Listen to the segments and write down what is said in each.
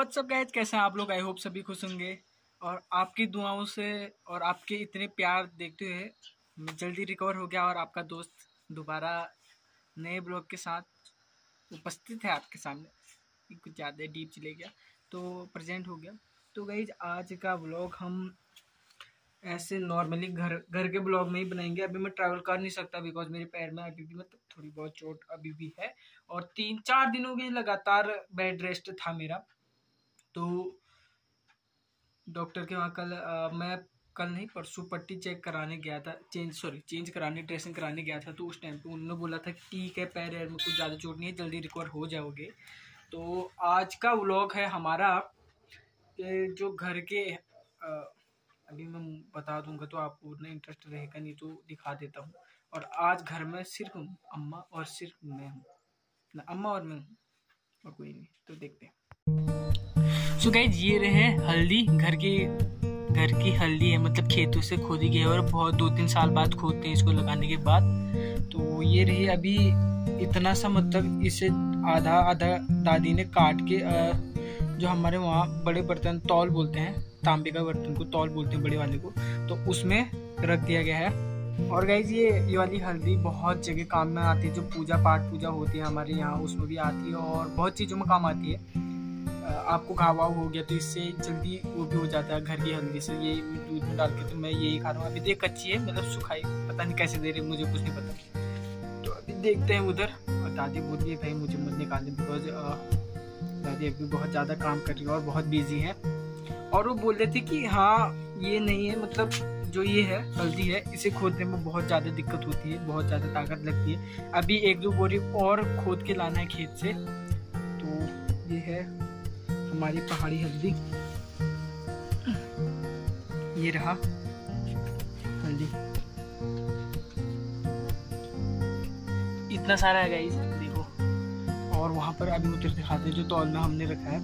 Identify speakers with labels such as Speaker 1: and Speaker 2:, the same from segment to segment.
Speaker 1: WhatsApp guys कैसे हैं आप लोग? आई होप सभी खुश होंगे। और आपकी दुआओं से और आपके इतने प्यार देखते हुए मैं जल्दी रिकवर हो गया और आपका दोस्त दोबारा नए ब्लॉग के साथ उपस्थित है आपके सामने। कुछ ज़्यादा डीप चले गया तो प्रेजेंट हो गया। तो गाइज़ आज का ब्लॉग हम ऐसे नॉर्मली घर घर के ब्लॉग में ही बनाएँगे। अभी मैं ट्रैवल कर नहीं सकता बिकॉज़ मेरे पैर में अभी भी मतलब थोड़ी बहुत चोट अभी भी है। और तीन, चार दिनों के लगातार बेड रेस्ट था मेरा। तो डॉक्टर के वहाँ कल आ, मैं कल नहीं परसों पट्टी चेक कराने गया था चेंज सॉरी चेंज कराने ड्रेसिंग कराने गया था तो उस टाइम पे उन्होंने बोला था ठीक है पैर में कुछ ज़्यादा चोट नहीं है जल्दी रिकवर हो जाओगे। तो आज का व्लॉग है हमारा जो घर के आ, अभी मैं बता दूँगा तो आपको उतना इंटरेस्ट रहेगा नहीं तो दिखा देता हूँ। और आज घर में सिर्फ़ अम्मा और सिर्फ़ मैं हूँ। ना अम्मा और मैं हूँ और कोई नहीं तो देखते हैं। सो so गाइज़ ये रहे हल्दी। घर की घर की हल्दी है मतलब खेतों से खोदी गई है और बहुत दो तीन साल बाद खोदते हैं इसको लगाने के बाद। तो ये रही अभी इतना सा मतलब इसे आधा आधा दादी ने काट के जो हमारे वहाँ बड़े बर्तन तौल बोलते हैं, तांबे का बर्तन को तौल बोलते हैं बड़े वाले को तो उसमें रख दिया गया है। और गाइज़ ये ये वाली हल्दी बहुत जगह काम में आती है, जो पूजा पाठ पूजा होती है हमारे यहाँ, उसमें भी आती है और बहुत चीज़ों में काम आती है। आपको घाव हो गया तो इससे जल्दी वो भी हो जाता है, घर की हल्दी से ये दूध में डाल के तो मैं यही खा रहा हूँ। अभी देख, कच्ची है मतलब सुखाई, पता नहीं कैसे दे रही मुझे कुछ नहीं पता। तो अभी देखते हैं उधर। और दादी बोल रही है, भाई मुझे मत निकालने बिकॉज़ दादी अभी बहुत ज़्यादा काम कर रही है और बहुत बिज़ी है। और वो बोल रहे थे कि हाँ ये नहीं है मतलब जो ये है, हल्दी है, इसे खोदने में बहुत ज़्यादा दिक्कत होती है, बहुत ज़्यादा ताकत लगती है। अभी एक दो बोरी और खोद के लाना है खेत से। तो ये है हमारी पहाड़ी हल्दी। ये रहा। हल्दी इतना सारा है गाइस देखो। और वहाँ पर अभी उतर दिखाते जो तौल में हमने रखा है।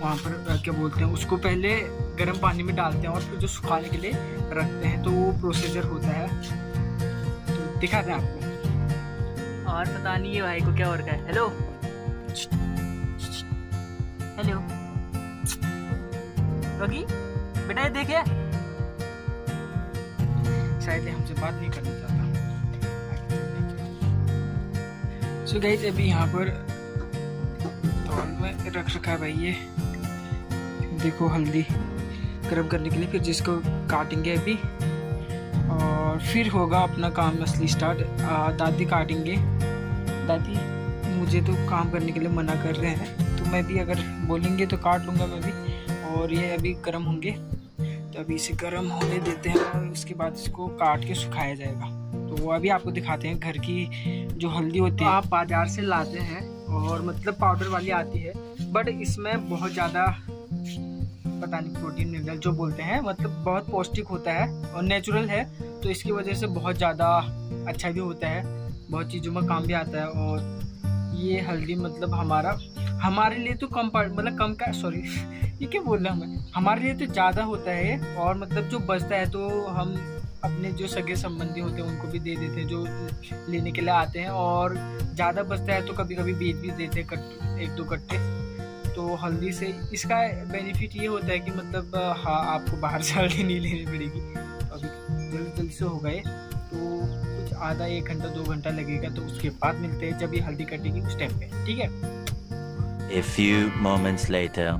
Speaker 1: वहाँ पर क्या बोलते हैं उसको पहले गर्म पानी में डालते हैं और फिर जो सुखाने के लिए रखते हैं तो वो प्रोसीजर होता है। तो दिखाते हैं आपको। और पता नहीं है भाई को क्या हो रखा है। Hello hello. रगी, बेटा ये देखे शायद हमसे बात नहीं करना चाहता। सो गाइस अभी यहाँ पर में रख रखा है भाई ये। देखो हल्दी गर्म करने के लिए, फिर जिसको काटेंगे अभी। और फिर होगा अपना काम असली स्टार्ट दादी काटेंगे। दादी, मुझे तो काम करने के लिए मना कर रहे हैं। तो मैं भी अगर बोलेंगे तो काट लूँगा मैं भी। और ये अभी गर्म होंगे। तो अभी इसे गर्म होने देते हैं और उसके बाद इसको काट के सुखाया जाएगा। तो वो अभी आपको दिखाते हैं घर की जो हल्दी होती है। आप बाज़ार से लाते हैं और मतलब पाउडर वाली आती है। बट इसमें बहुत ज़्यादा पता नहीं प्रोटीन मिनरल जो बोलते हैं मतलब बहुत पौष्टिक होता है और नेचुरल है। तो इसकी वजह से बहुत ज़्यादा अच्छा भी होता है। बहुत चीज़ों में काम भी आता है और ये हल्दी मतलब हमारा हमारे लिए तो कम मतलब कम का सॉरी ये क्या बोल रहा हमें? हमारे लिए तो ज़्यादा होता है और मतलब जो बचता है तो हम अपने जो सगे संबंधी होते हैं उनको भी दे देते हैं, जो लेने के लिए आते हैं और ज़्यादा बचता है तो कभी कभी बेच भी देते हैं एक दो कट्टे तो हल्दी से इसका बेनिफिट ये होता है कि मतलब हाँ आपको बाहर से हल्दी नहीं लेनी पड़ेगी। अभी जल्दी जल्दी से हो गए तो कुछ आधा एक घंटा, दो घंटा लगेगा तो उसके बाद मिलते हैं जब ये हल्दी कटेगी उस टाइम पे, ठीक है?
Speaker 2: A few moments later.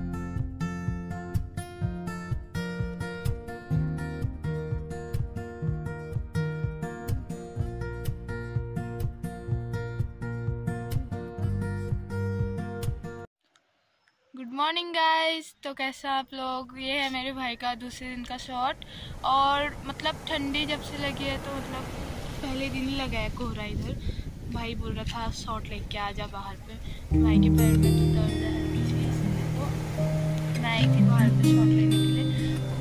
Speaker 3: Good morning guys तो कैसा आप लोग? ये है मेरे भाई का दूसरे दिन का शॉट और मतलब ठंडी जब से लगी है तो मतलब पहले दिन ही लगा है कोहरा इधर। भाई बोल रहा था शॉर्ट लेके आ जा बाहर पे। भाई के पैर में तो दर्द है तो। मैं आई थी बाहर पे शॉट लेने के लिए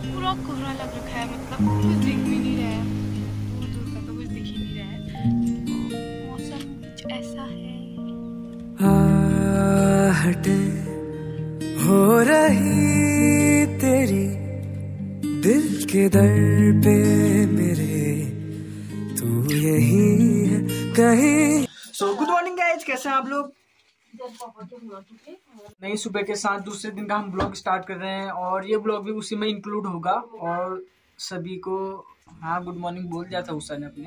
Speaker 3: पूरा कोहरा लग रखा है मतलब कुछ दिख भी नहीं रहा है। दूर दूर का तो कुछ दिख ही नहीं रहा है। मौसम कुछ ऐसा है।
Speaker 4: हटे। हो रही तेरी दिल के दर पे मेरे, तू यही है, कहीं
Speaker 1: सो गुड मॉर्निंग गाइज़ कैसे हैं आप लोग? नई सुबह के साथ दूसरे दिन का हम ब्लॉग स्टार्ट कर रहे हैं और ये ब्लॉग भी उसी में इंक्लूड होगा और सभी को हाँ गुड मॉर्निंग बोल दिया था उषा ने अपने।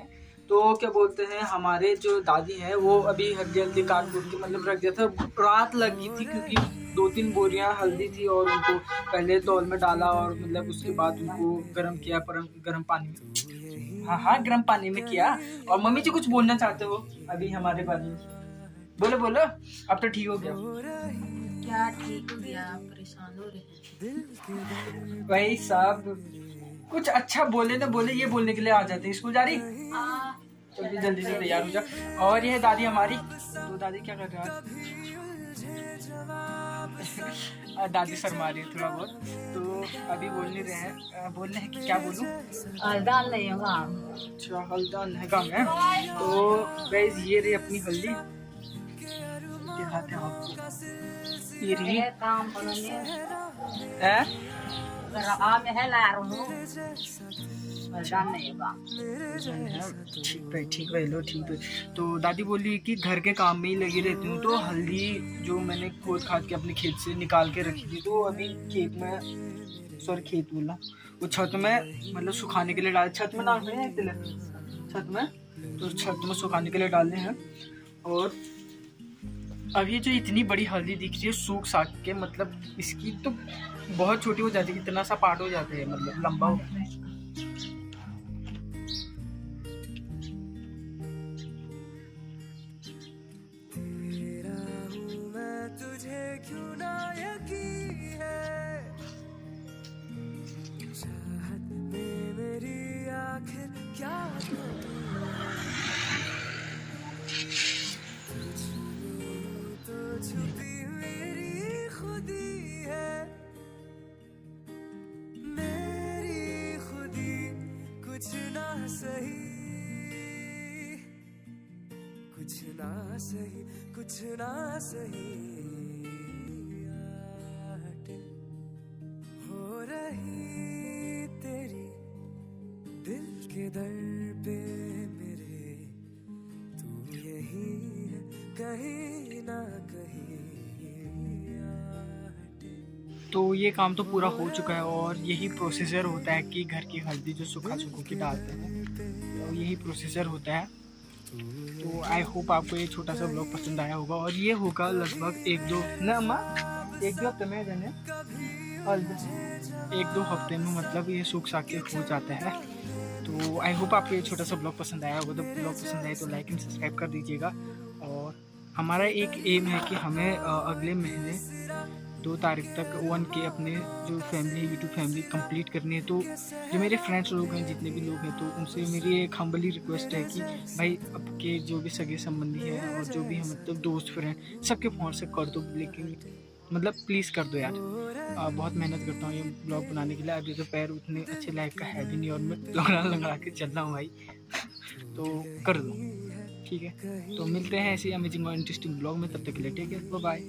Speaker 1: तो क्या बोलते हैं, हमारे जो दादी हैं, वो अभी हल्दी हल्दी काट कूट के मतलब रख दिया था। रात लगी थी क्योंकि दो तीन बोरियाँ हल्दी थी और उनको पहले तौल में डाला और मतलब उसके बाद उनको गर्म किया पर गर्म पानी में। हाँ हाँ गर्म पानी में किया। और मम्मी जी कुछ बोलना चाहते हो अभी हमारे बारे में? बोलो बोलो। अब तो ठीक हो गया।
Speaker 5: क्या ठीक हो गया? परेशान हो रहे
Speaker 1: भाई साहब कुछ अच्छा बोले ना बोले ये बोलने के लिए आ जाते हैं। स्कूल जा रही? चलिए जल्दी से तैयार हो जा। और ये दादी हमारी तो दादी क्या कर रहा है दादी शर्मा रही है थोड़ा बहुत। तो अभी बोल नहीं रहे हैं। बोल रहे हैं कि क्या बोलूँ?
Speaker 5: डाल नहीं होगा
Speaker 1: अच्छा हल्दा लहंगा में तो गाइस ये रही अपनी हल्दी दिखाते हैं आपको। ये रही।
Speaker 5: काम
Speaker 1: है।
Speaker 5: आम है ला रहा। हूँ
Speaker 1: ठीक भाई ठीक भाई लो ठीक भाई तो दादी बोली कि घर के काम में ही लगी रहती हूँ तो हल्दी जो मैंने खोद खाद के अपने खेत से निकाल के रखी थी तो अभी खेत में, सॉरी, खेत बोला। वो छत में मतलब सुखाने के लिए डाल, छत में डाल रहे हैं छत में? तो छत में सुखाने के लिए डालने हैं। और अब ये जो इतनी बड़ी हल्दी दिख रही है, सूख साख के मतलब इसकी तो बहुत छोटी हो जाती है, इतना सा पार्ट हो जाता है मतलब लंबा हो जाता है।
Speaker 4: सही। कुछ ना सही कुछ ना सही। हो रही तेरी दिल के दर पे मेरे। तू यही है कहीं ना कहीं।
Speaker 1: तो ये काम तो पूरा हो चुका है और यही प्रोसीजर होता है कि घर की हल्दी जो सूखा सूखो की डालते हैं। यही प्रोसीजर होता है। तो आई होप आपको ये छोटा सा ब्लॉग पसंद आया होगा। और ये होगा लगभग एक दो न, अम्मा, एक दो हफ़्ते में जाने। एक दो हफ़्ते में मतलब ये सूख साख के हो जाता है। तो आई होप आपको ये छोटा सा ब्लॉग पसंद आया होगा। तो ब्लॉग पसंद आए तो लाइक एंड सब्सक्राइब कर दीजिएगा। और हमारा एक एम है कि हमें अगले महीने दो तारीख तक वन के अपने जो फैमिली यूट्यूब फैमिली कंप्लीट करनी है तो जो मेरे फ्रेंड्स लोग हैं जितने भी लोग हैं तो उनसे मेरी एक हम्बली रिक्वेस्ट है कि भाई अब के जो भी सगे संबंधी हैं और जो भी हैं मतलब दोस्त फ्रेंड सबके फ़ोन से कर दो लेकिन मतलब प्लीज़ कर दो यार। आ, बहुत मेहनत करता हूँ ये ब्लॉग बनाने के लिए। अभी तो पैर उतने अच्छे लायक का है भी नहीं और मैं लंगड़ा लंगड़ा के चल रहा हूँ भाई। तो कर दो। ठीक है? तो मिलते हैं ऐसे अमेजिंग और इंटरेस्टिंग ब्लॉग में। तब तक के लिए ठीक है बाय